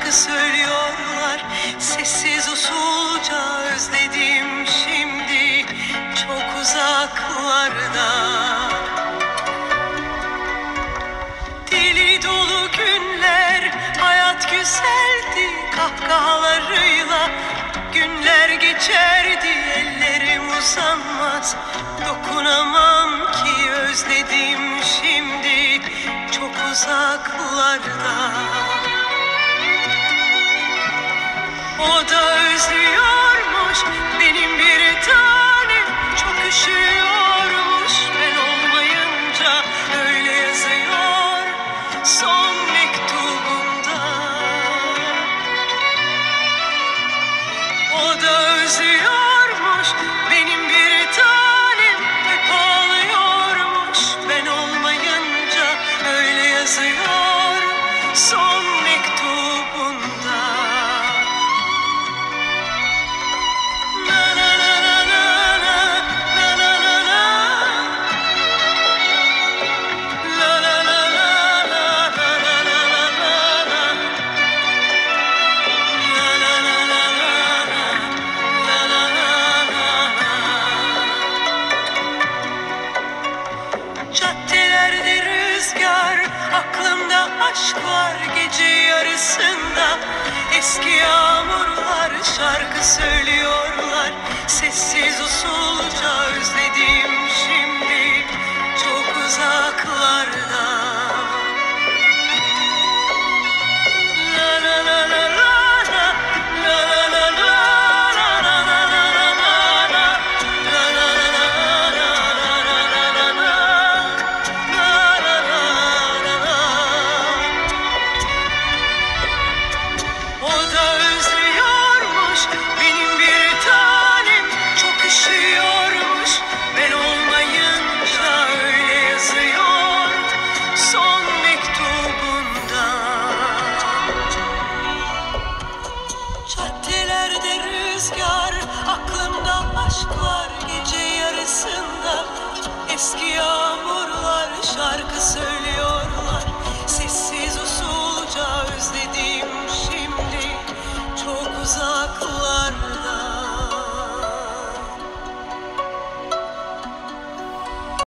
şarkı söylüyorlar. Sessiz usulca özledim şimdi. Çok uzaklarda. Deli dolu günler Hayat güzeldi kahkahalarıyla. Günler geçerdi ellerim uzanmaz. Dokunamam ki özledim şimdi. Çok uzaklarda. aşk var gece yarısında. Eski yağmurlar şarkı söylüyorlar. Sessiz usulca özlem rüzgar aklımda aşk var gece yarısında eski yar.